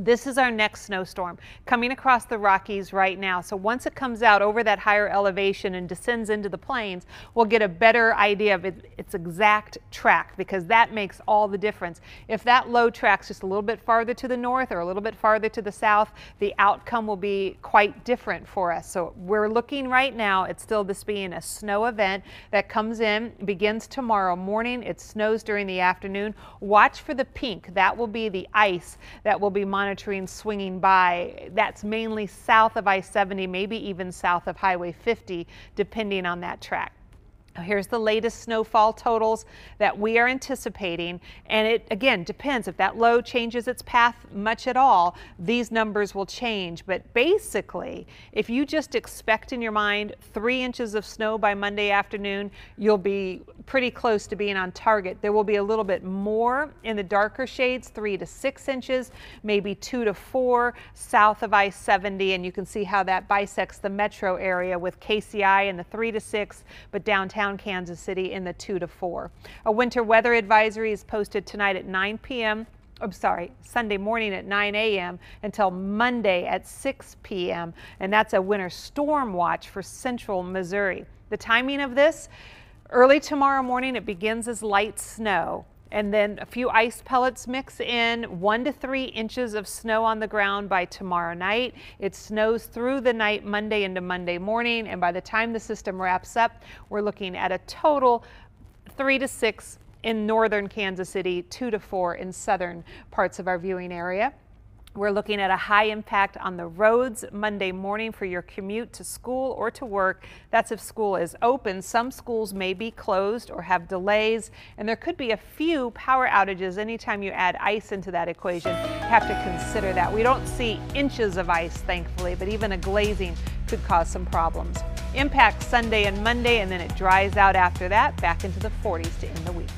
This is our next snowstorm coming across the Rockies right now. So once it comes out over that higher elevation and descends into the plains, we'll get a better idea of it, its exact track because that makes all the difference. If that low tracks just a little bit farther to the north or a little bit farther to the south, the outcome will be quite different for us. So we're looking right now at still this being a snow event that comes in, begins tomorrow morning. It snows during the afternoon. Watch for the pink. That will be the ice that will be monitored monitoring swinging by. That's mainly south of I-70, maybe even south of Highway 50, depending on that track. Here's the latest snowfall totals that we are anticipating. And it, again, depends. If that low changes its path much at all, these numbers will change. But basically, if you just expect in your mind three inches of snow by Monday afternoon, you'll be pretty close to being on target. There will be a little bit more in the darker shades, three to six inches, maybe two to four south of I-70. And you can see how that bisects the metro area with KCI in the three to six, but downtown downtown Kansas City in the 2 to 4. A winter weather advisory is posted tonight at 9 p.m. I'm sorry, Sunday morning at 9 a.m. until Monday at 6 p.m. And that's a winter storm watch for central Missouri. The timing of this, early tomorrow morning, it begins as light snow and then a few ice pellets mix in, one to three inches of snow on the ground by tomorrow night. It snows through the night Monday into Monday morning, and by the time the system wraps up, we're looking at a total three to six in northern Kansas City, two to four in southern parts of our viewing area. We're looking at a high impact on the roads Monday morning for your commute to school or to work. That's if school is open. Some schools may be closed or have delays, and there could be a few power outages anytime you add ice into that equation. Have to consider that. We don't see inches of ice, thankfully, but even a glazing could cause some problems. Impact Sunday and Monday, and then it dries out after that, back into the 40s to end the week.